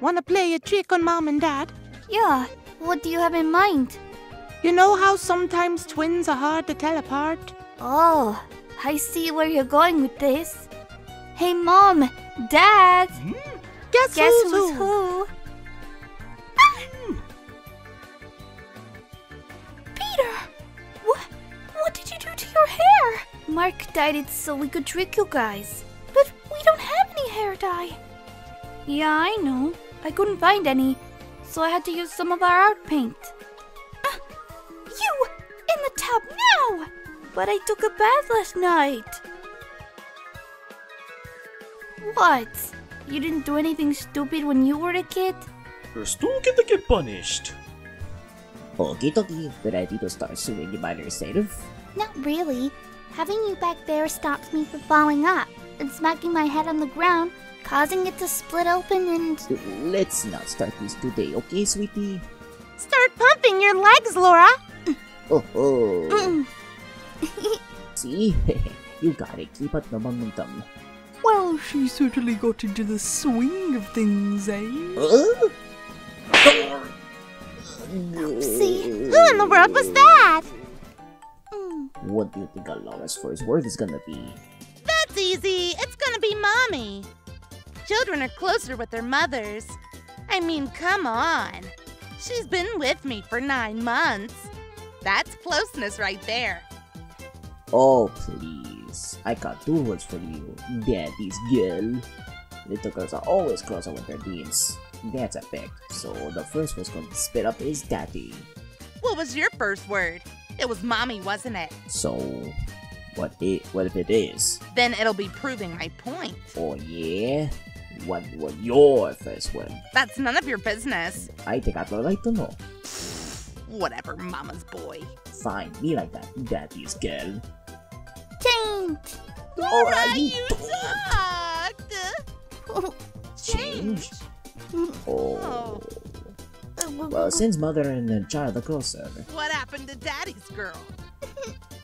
Wanna play a trick on mom and dad? Yeah, what do you have in mind? You know how sometimes twins are hard to tell apart? Oh, I see where you're going with this. Hey, Mom, Dad, Guess, guess who's who's who? who? Ah! Peter, what, what did you do to your hair? Marc dyed it so we could trick you guys. But we don't have any hair dye. Yeah, I know. I couldn't find any, so I had to use some of our art paint. Ah, you in the tub now! But I took a bath last night. What? You didn't do anything stupid when you were a kid? You're still gonna get punished. Okie dokie, ready to start swimming by yourself? Not really. Having you back there stops me from falling up and smacking my head on the ground, causing it to split open and. Let's not start this today, okay, sweetie? Start pumping your legs, Laura. Oh, oh. See? you gotta keep up the momentum. Well, she certainly got into the swing of things, eh? See? Who in the world was that? What do you think Laura's first word is gonna be? Easy. It's gonna be mommy. Children are closer with their mothers. I mean, come on. She's been with me for nine months. That's closeness right there. Oh, please. I got two words for you. Daddy's girl. Little girls are always closer with their deans. That's a fact. So the first one's gonna spit up is daddy. What was your first word? It was mommy, wasn't it? So, what it? What if it is? Then it'll be proving my point. Oh yeah. What? What your first word? That's none of your business. I think I'd like to know. Whatever, mama's boy. Fine, me like that, daddy's girl. Change! Laura, Alright, you you talked. Change. Oh. Oh. Well, since mother and the child are closer, What happened to daddy's girl?